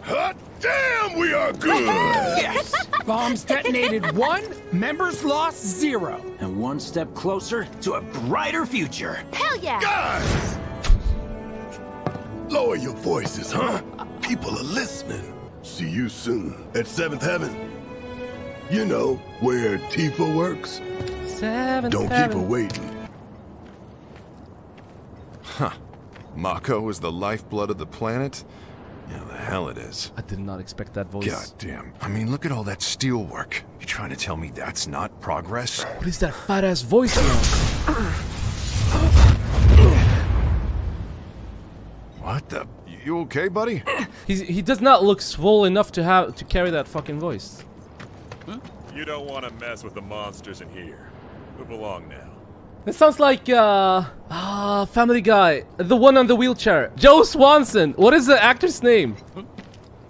Hot damn, we are good! yes! Bombs detonated one, members lost zero. And one step closer to a brighter future. Hell yeah! Guys! Lower your voices, huh? People are listening. See you soon at Seventh Heaven. You know, where Tifa works. Seventh Don't heaven. keep her waiting. Huh. Mako is the lifeblood of the planet? Yeah, the hell it is. I did not expect that voice. God damn. I mean, look at all that steel work. You trying to tell me that's not progress? What is that fat ass voice now? What the? You okay, buddy? He's, he does not look swole enough to have to carry that fucking voice. You don't want to mess with the monsters in here. Move along now. It sounds like uh ah Family Guy, the one on the wheelchair, Joe Swanson. What is the actor's name?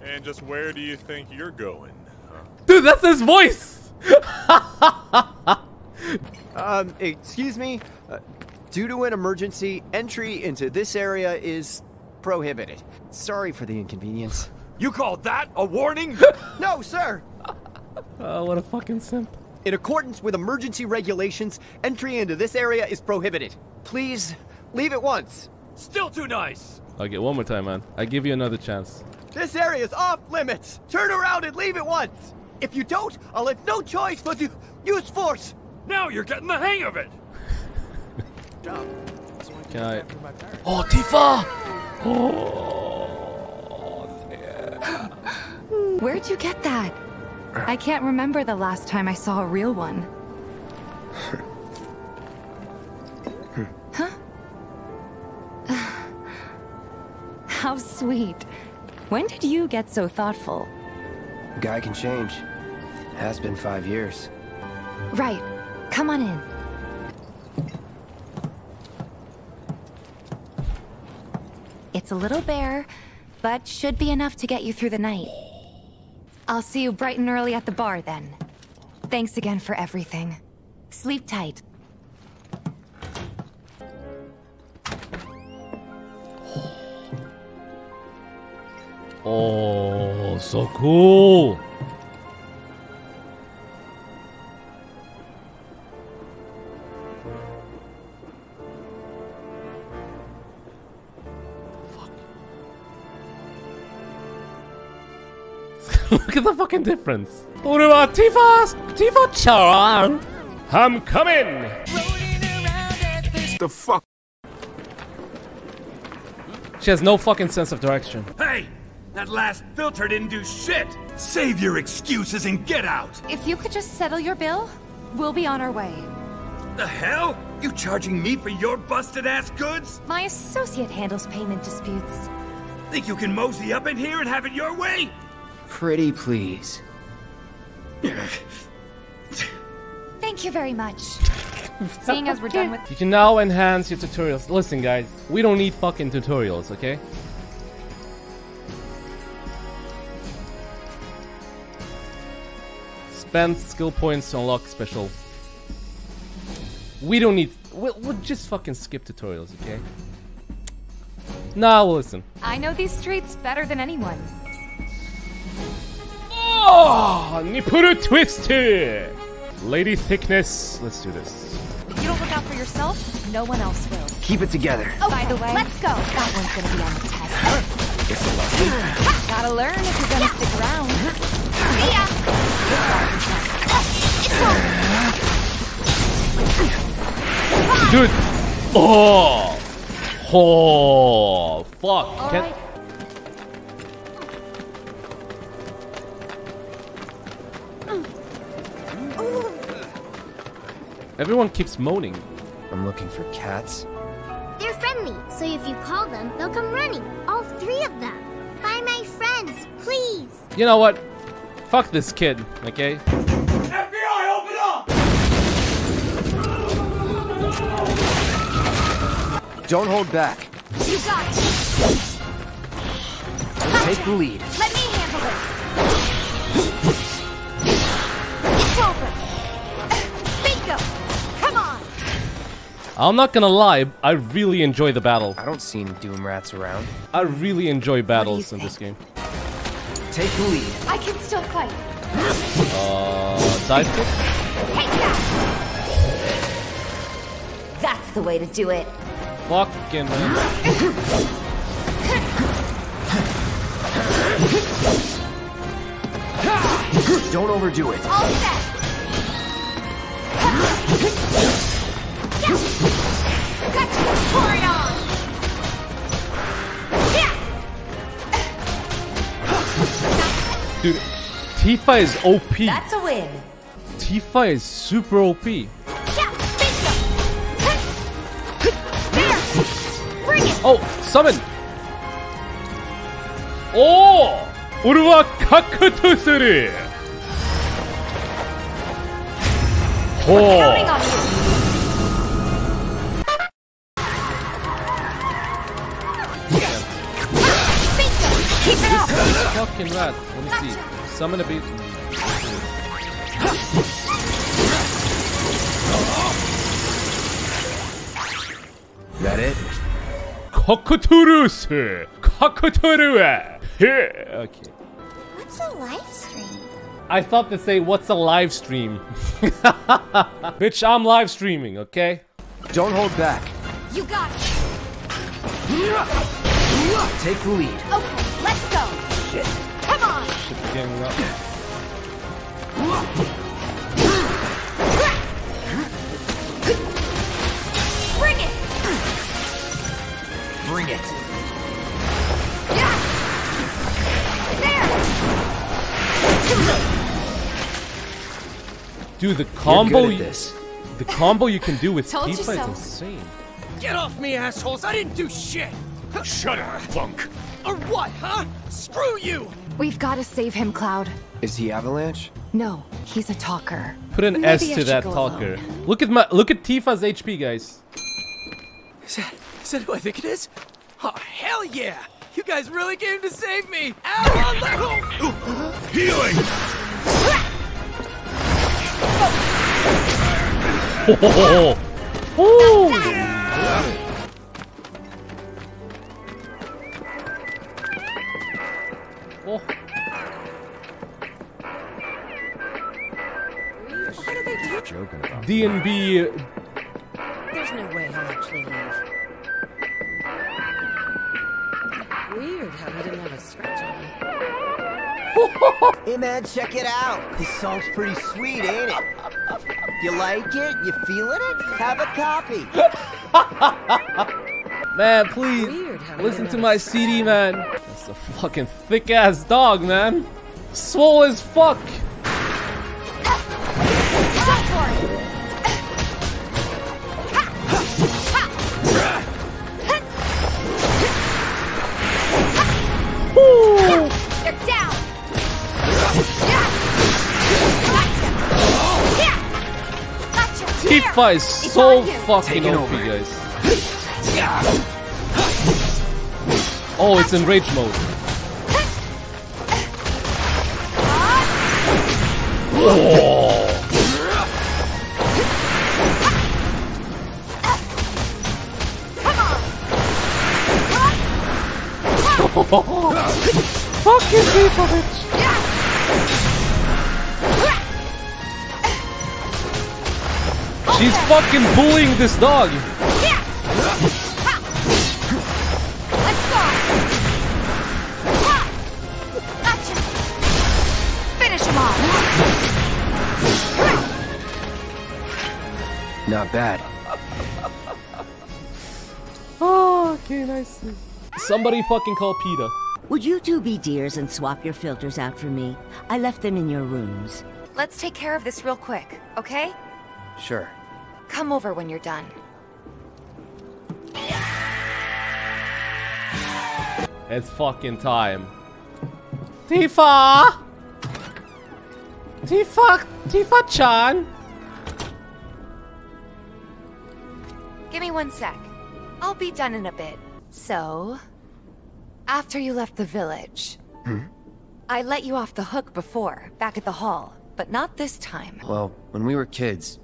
And just where do you think you're going? Dude, that's his voice. Um, excuse me? Uh, due to an emergency, entry into this area is prohibited. Sorry for the inconvenience. You call that a warning? no, sir! Oh, what a fucking simp. In accordance with emergency regulations, entry into this area is prohibited. Please, leave at once. Still too nice. Okay, one more time, man. I give you another chance. This area is off limits. Turn around and leave at once. If you don't, I'll have no choice but to use force. Now you're getting the hang of it. Can I? Oh, Tifa! Oh, Where'd you get that? I can't remember the last time I saw a real one. huh? How sweet. When did you get so thoughtful? Guy can change. Has been five years. Right. Come on in. It's a little bare, but should be enough to get you through the night. I'll see you bright and early at the bar then. Thanks again for everything. Sleep tight. Oh, so cool. Look at the fucking difference. What about Tifa? Tifa Chan? I'm coming. The fuck? She has no fucking sense of direction. Hey, that last filter didn't do shit. Save your excuses and get out. If you could just settle your bill, we'll be on our way. The hell? You charging me for your busted ass goods? My associate handles payment disputes. Think you can mosey up in here and have it your way? Pretty please. Thank you very much. Seeing as we're done with You can now enhance your tutorials. Listen, guys, we don't need fucking tutorials, okay? Spend skill points to unlock special. We don't need. We'll, we'll just fucking skip tutorials, okay? Now listen. I know these streets better than anyone. Ah, oh, Nipuru Twister! Lady Thickness. Let's do this. If you don't look out for yourself, no one else will. Keep it together. Oh, by the way, let's go. That one's gonna be on the test. It's a lesson. Gotta learn if you're gonna stick around. See ya. Dude! Oh! Oh! Fuck! All Can- right. Everyone keeps moaning. I'm looking for cats. They're friendly, so if you call them, they'll come running. All three of them. Find my friends, please. You know what? Fuck this kid, okay? FBI, open up! Don't hold back. You got it. Take the lead. Let me I'm not gonna lie, I really enjoy the battle. I don't see any doom rats around. I really enjoy battles in this game. Take the lead. I can still fight. Uh, dive kick? Take that! That's the way to do it. Fucking man. Don't overdo it. All set. Dude, Tifa is OP. That's a win. Tifa is super OP. Yeah, bingo. There. Bring it. Oh, summon! Oh! 俺は核とする Counting Oh! Fucking rat. Let me see. Summon a bit. That it? Cockatoos! Cockatoru! Okay. What's a live stream? I thought to say, what's a live stream? Bitch, I'm live streaming, okay? Don't hold back. You got it. Take the lead. Okay, let's go. Come on. Getting up. Bring it. Bring it. Yeah. There. Dude, the You're combo, good at you- this. the combo you can do with Told you is so. insane. Get off me, assholes! I didn't do shit! Shut up, punk. Or what, huh? Screw you! We've got to save him, Cloud. Is he Avalanche? No, he's a talker. Put an Maybe S I to that talker. alone. Look at my look at Tifa's HP, guys. Is that, is that who I think it is? Oh, hell yeah! You guys really came to save me! Ow! Healing! Oh, oh. Oh. Oh. Joking about. DNB There's no way he'll actually leave. Weird how he didn't have a scratch on him. Hey man, check it out. This song's pretty sweet, ain't it? You like it? You feeling it? Have a copy. Man, please Weird how he listen to my CD, man. That's a fucking thick ass dog, man. Swole as fuck. Go for it. Woo. You're down. Yeah. Gotcha. Yeah. Gotcha. Tifa is so fucking Take OP, over. guys. Oh, it's in rage mode. Fucking Tifa, bitch. She's fucking bullying this dog. Not bad. Oh, okay, nice. Somebody fucking call PETA. Would you two be dears and swap your filters out for me? I left them in your rooms. Let's take care of this real quick, okay? Sure. Come over when you're done. It's fucking time. Tifa! Tifa! Tifa-chan! Give me one sec. I'll be done in a bit. So, after you left the village, hmm? I let you off the hook before, back at the hall, but not this time. Well, when we were kids,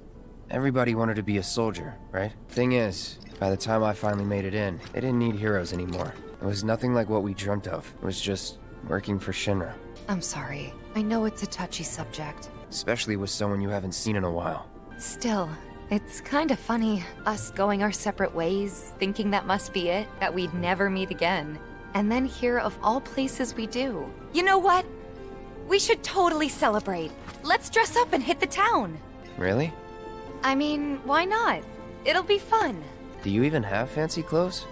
everybody wanted to be a soldier, right? Thing is, by the time I finally made it in, they didn't need heroes anymore. It was nothing like what we dreamt of. It was just working for Shinra, I'm sorry. I know it's a touchy subject. especially with someone you haven't seen in a while. Still, it's kind of funny, us going our separate ways, thinking that must be it, that we'd never meet again. And then here, of all places, we do. You know what? We should totally celebrate. Let's dress up and hit the town. Really? I mean, why not? It'll be fun. Do you even have fancy clothes?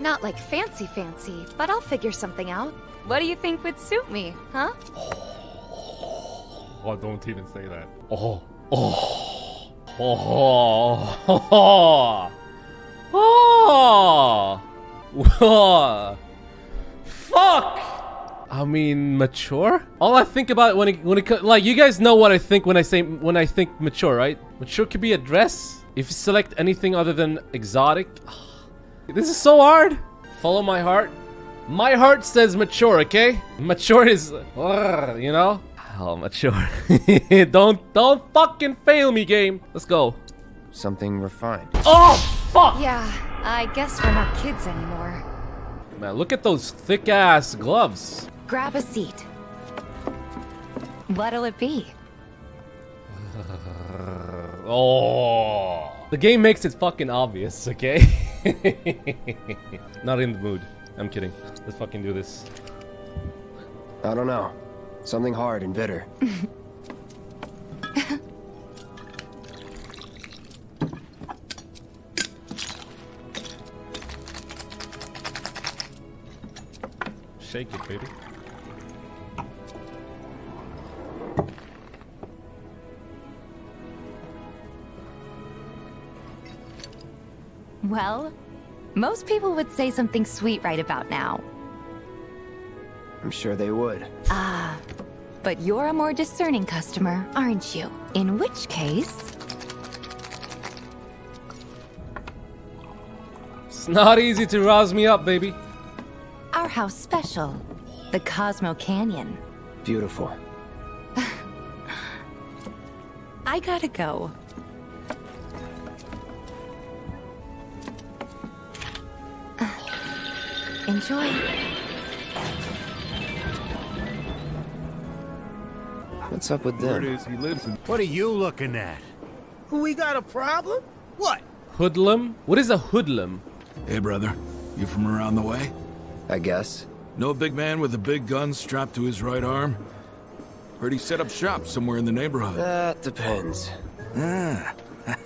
Not like fancy fancy, but I'll figure something out. What do you think would suit me, huh? Oh, don't even say that. Oh, oh, oh, oh, oh, oh. Fuck. I mean, mature. All I think about when it when it like you guys know what I think when I say when I think mature, right? Mature could be a dress. If you select anything other than exotic, this is so hard. Follow my heart. My heart says mature, okay? Mature is, ugh, you know? Oh, mature. don't, don't fucking fail me, game. Let's go. Something refined. Oh, fuck! Yeah, I guess we're not kids anymore. Man, look at those thick ass gloves. Grab a seat. What'll it be? Oh. The game makes it fucking obvious, okay? Not in the mood. I'm kidding. Let's fucking do this. I don't know. Something hard and bitter. Shake it, baby. Well, most people would say something sweet right about now. I'm sure they would. Ah, but you're a more discerning customer, aren't you? In which case, It's not easy to rouse me up, baby. our house special, the Cosmo Canyon. Beautiful. I gotta go. Enjoy. What's up with them? he lives in. What are you looking at? We got a problem? What? Hoodlum? What is a hoodlum? Hey, brother. You from around the way? I guess. No big man with a big gun strapped to his right arm? Heard he set up shop somewhere in the neighborhood. That depends. Ah.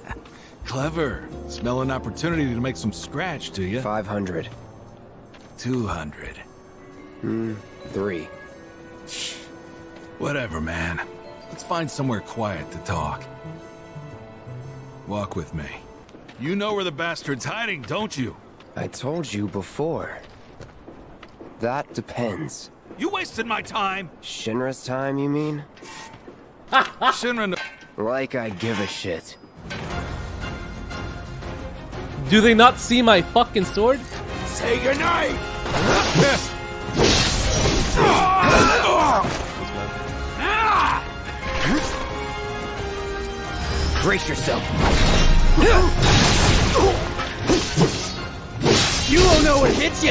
Clever. Smell an opportunity to make some scratch, do you? 500. 200. Hmm, three. Whatever, man. Let's find somewhere quiet to talk. Walk with me. You know where the bastard's hiding, don't you? I told you before. That depends. You wasted my time. Shinra's time, you mean? Shinra. Like I give a shit. Do they not see my fucking sword? Say goodnight. Brace yourself. You won't know what hits you!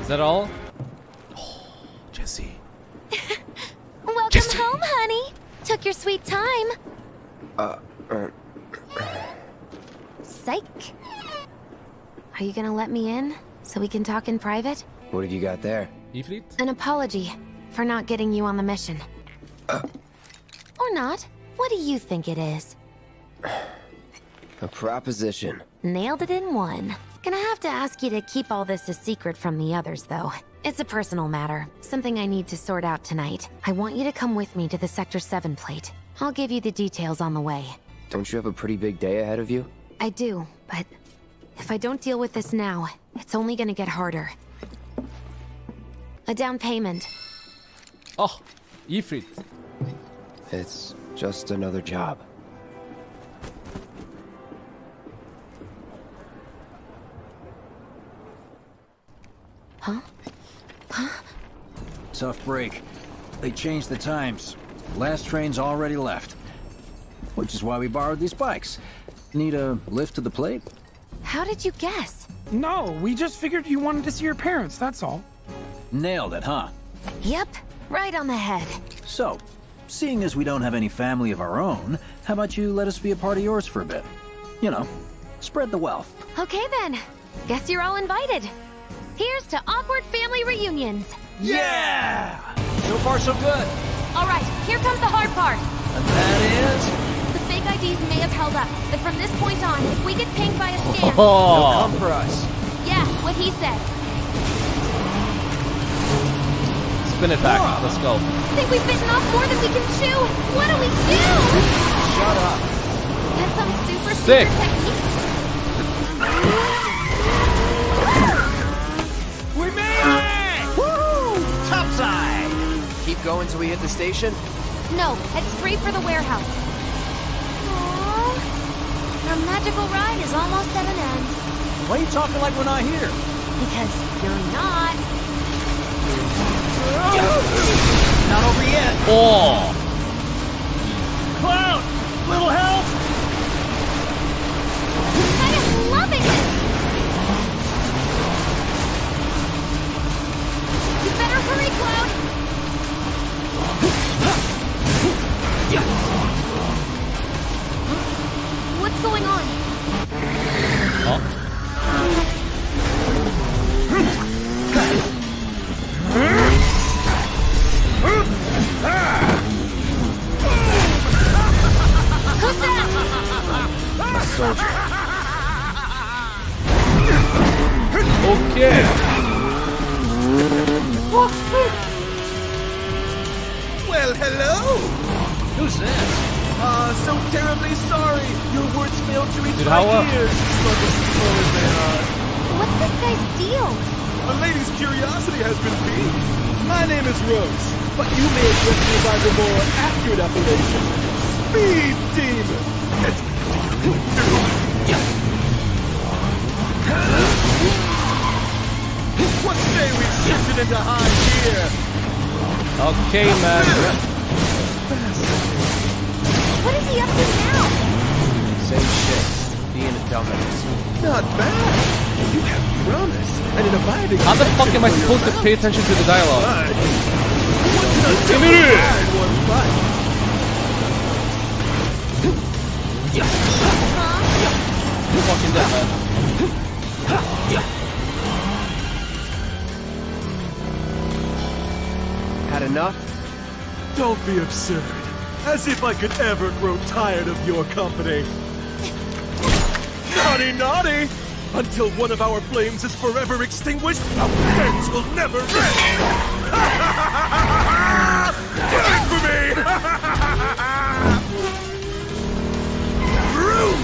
Is that all? Oh, Jesse. Welcome home, honey. Took your sweet time. Uh, uh, Psych. Are you gonna let me in so we can talk in private? what have you got there? Ifrit? An apology for not getting you on the mission. Uh. Or not. What do you think it is? A proposition. Nailed it in one. Gonna have to ask you to keep all this a secret from the others, though. It's a personal matter, something I need to sort out tonight. I want you to come with me to the Sector 7 plate. I'll give you the details on the way. Don't you have a pretty big day ahead of you? I do, but if I don't deal with this now, it's only gonna get harder. A down payment. Oh, Ifrit. It's just another job. Huh? Huh? Tough break. They changed the times. Last train's already left. Which is why we borrowed these bikes. Need a lift to the plate? How did you guess? No, we just figured you wanted to see your parents, that's all. Nailed it, huh? Yep, right on the head. So, seeing as we don't have any family of our own, how about you let us be a part of yours for a bit? You know, spread the wealth. Okay then. Guess you're all invited. Here's to awkward family reunions. Yeah! So far, so good. All right, here comes the hard part. And that is... The fake IDs may have held up, but from this point on, if we get pinged by a scam... Oh. They'll come for us. Yeah, what he said. Spin it back. Let's go. I think we've bitten off more than we can chew. What do we do? Shut up. That's some super Sick. secret technique. We made it! Woo! Topside! Keep going till we hit the station? No, head straight for the warehouse. Aww. Our magical ride is almost at an end. Why are you talking like we're not here? Because you're not. Not over yet. Oh. Cloud! Little help! Sorry. Your words failed to reach Dude, my how, uh, ears. But as slow they are. What's this guy's deal? A lady's curiosity has been piqued. My name is Roche, but you may address me by the more accurate appellation, Speed Demon. What say we kiss it into high gear? Okay, man. What is he up to now? Shit. Being a dumbass. Not bad. You have promise and an abiding. How the fuck am I supposed to pay attention to the dialogue? Give me it! Fight. Fucking dead, man. Had enough? Don't be absurd. As if I could ever grow tired of your company. Naughty, naughty! Until one of our flames is forever extinguished, our friends will never end! Wait for me! Room!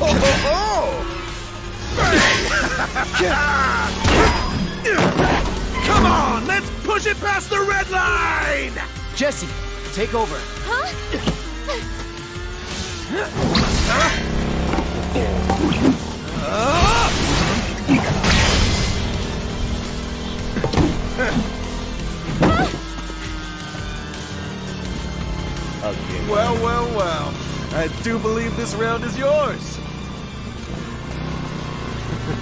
ho, ho, ho! Come on, let's push it past the red line! Jesse, take over. Huh? Okay. Well, well, well. I do believe this round is yours.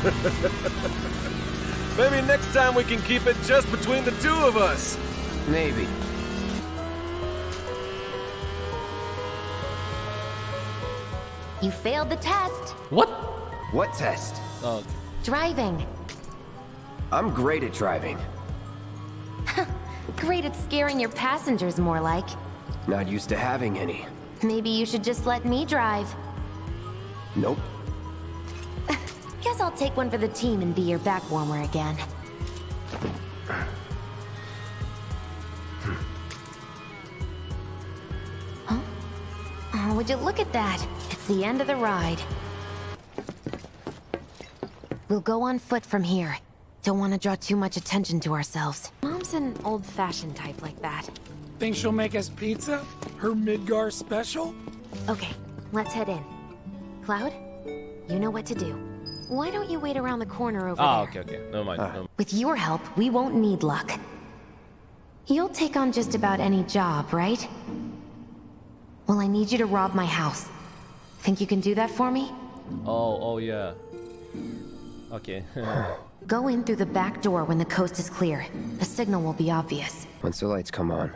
Maybe next time we can keep it just between the two of us. Maybe. You failed the test. What? What test? Oh. Driving. I'm great at driving. Great at scaring your passengers, more like. Not used to having any. Maybe you should just let me drive. Nope. Guess I'll take one for the team and be your back warmer again. Huh? Oh, would you look at that? It's the end of the ride. We'll go on foot from here. Don't want to draw too much attention to ourselves. Mom's an old-fashioned type like that. Think she'll make us pizza? Her Midgar special? Okay, let's head in. Cloud, you know what to do. Why don't you wait around the corner over Ah, there? okay, okay. Never mind. never mind. With your help, we won't need luck. You'll take on just about any job, right? Well, I need you to rob my house. Think you can do that for me? Oh, oh yeah. Okay. Go in through the back door when the coast is clear. The signal will be obvious. Once the lights come on.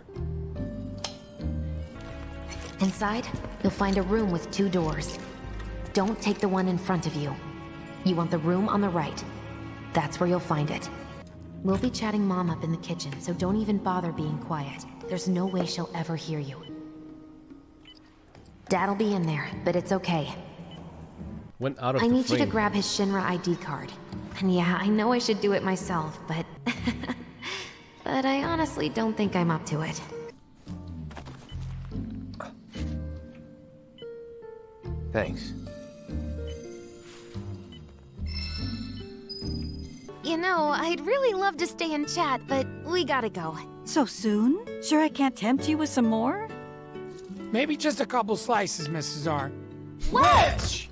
Inside, you'll find a room with two doors. Don't take the one in front of you. You want the room on the right. That's where you'll find it. We'll be chatting Mom up in the kitchen, so don't even bother being quiet. There's no way she'll ever hear you. Dad'll be in there, but it's okay. Went out of I the need you to grab his Shinra ID card. And yeah, I know I should do it myself, but... but I honestly don't think I'm up to it. Thanks. You know, I'd really love to stay and chat, but we gotta go. So soon? Sure I can't tempt you with some more? Maybe just a couple slices, Mrs. R. What?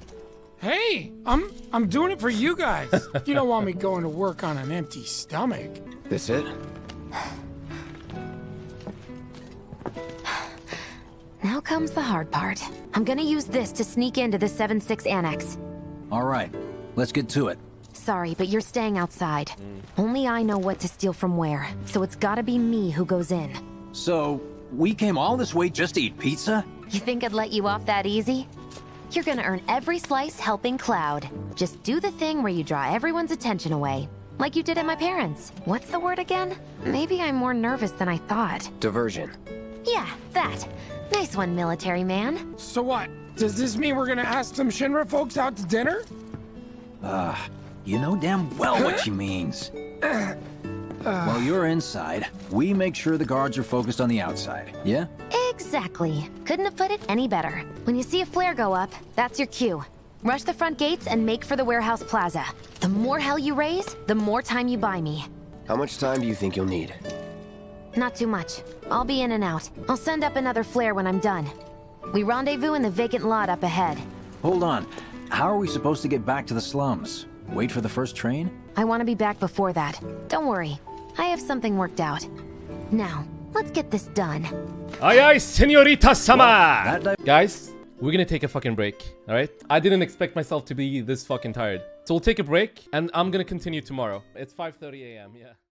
Hey, I'm I'm doing it for you guys. you don't want me going to work on an empty stomach. This it? Now comes the hard part. I'm gonna use this to sneak into the 7-6 Annex. All right, let's get to it. Sorry, but you're staying outside. Only I know what to steal from where, so it's gotta be me who goes in. So, we came all this way just to eat pizza? You think I'd let you off that easy? You're gonna earn every slice helping Cloud. Just do the thing where you draw everyone's attention away. Like you did at my parents. What's the word again? Maybe I'm more nervous than I thought. Diversion. Yeah, that. Nice one, military man. So what? Does this mean we're gonna ask some Shinra folks out to dinner? Ah, you know damn well what she means. While you're inside, we make sure the guards are focused on the outside, yeah? Exactly. Couldn't have put it any better. When you see a flare go up, that's your cue. Rush the front gates and make for the warehouse plaza. The more hell you raise, the more time you buy me. How much time do you think you'll need? Not too much. I'll be in and out. I'll send up another flare when I'm done. We rendezvous in the vacant lot up ahead. Hold on. How are we supposed to get back to the slums? Wait for the first train? I want to be back before that. Don't worry. I have something worked out. Now, let's get this done. Aye aye, senorita sama! Guys, we're gonna take a fucking break, alright? I didn't expect myself to be this fucking tired. So we'll take a break, and I'm gonna continue tomorrow. It's 5.30 a.m., yeah.